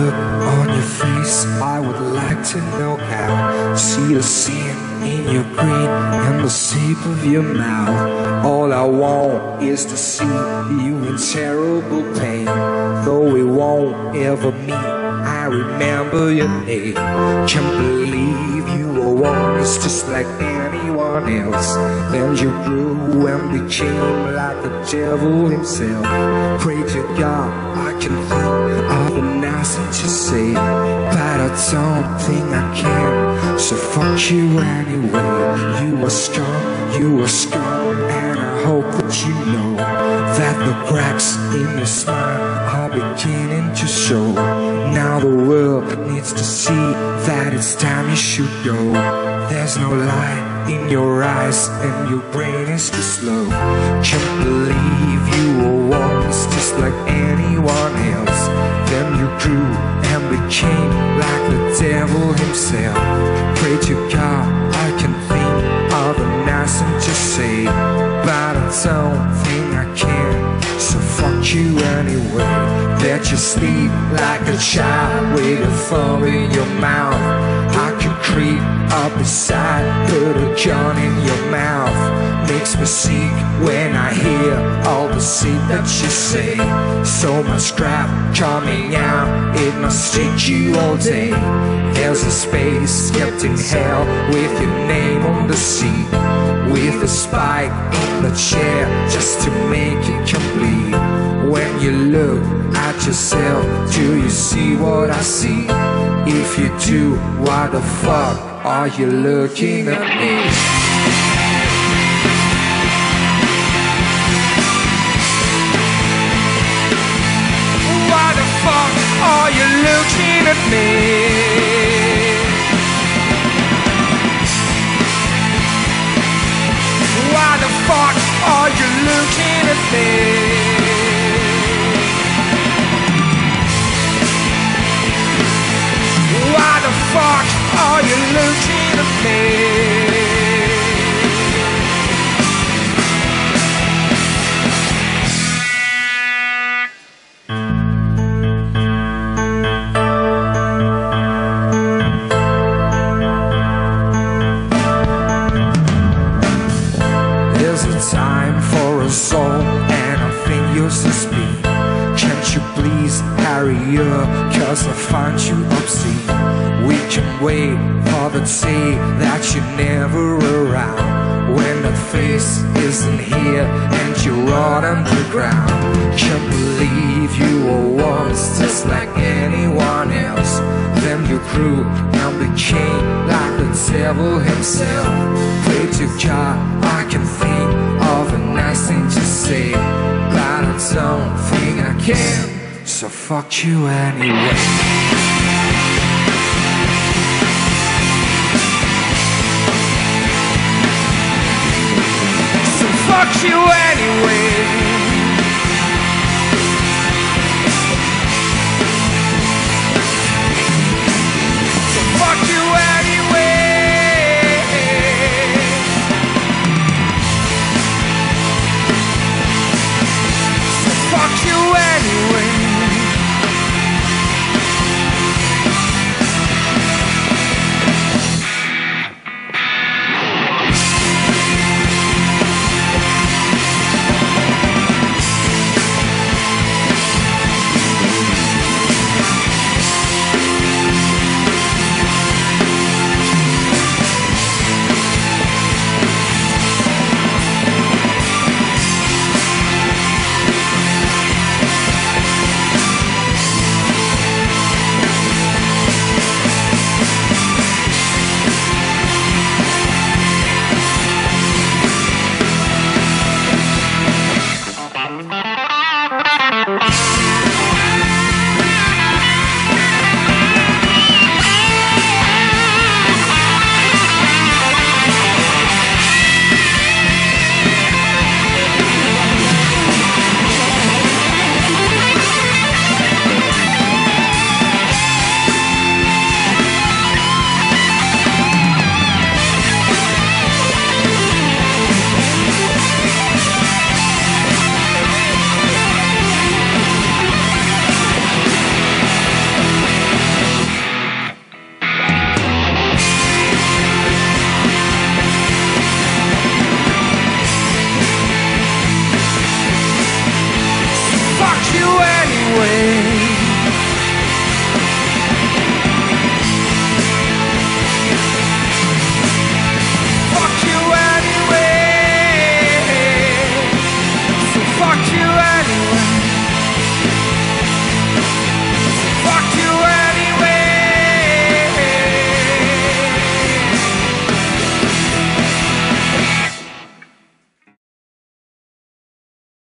look on your face. I would like to know how See the sand in your green And the shape of your mouth. All I want is to see you in terrible pain. Though we won't ever meet I remember your name. Can't believe you were once just like anyone else. Then you grew and became like the devil himself. Pray to God I can think to say, but I don't think I can. So fuck you anyway. You are strong, you are strong, and I hope that you know that the cracks in your smile are beginning to show. Now the world needs to see that it's time you should go. There's no light in your eyes, and your brain is too slow. Can't believe you were once don't think I can. So fuck you anyway. Let you sleep like a child with a thumb in your mouth. I can creep up beside, put a gun in your mouth. Makes me sick when I hear all the shit that you say. So much crap coming out, it must take you all day. There's a space kept in hell with your name on the seat. With a spike in the chair just to make it complete. When you look at yourself, do you see what I see? If you do, why the fuck are you looking at me? For us all, and I think yours to speak. Can't you please hurry up? Cause I find you obscene. We can wait for the day that you're never around. When that face isn't here and you're on underground. Can't believe you were once just like anyone else. Then you grew and became like the devil himself. Pray to God, I can think a nice thing to say, but I don't think I can. So fuck you anyway. So fuck you anyway.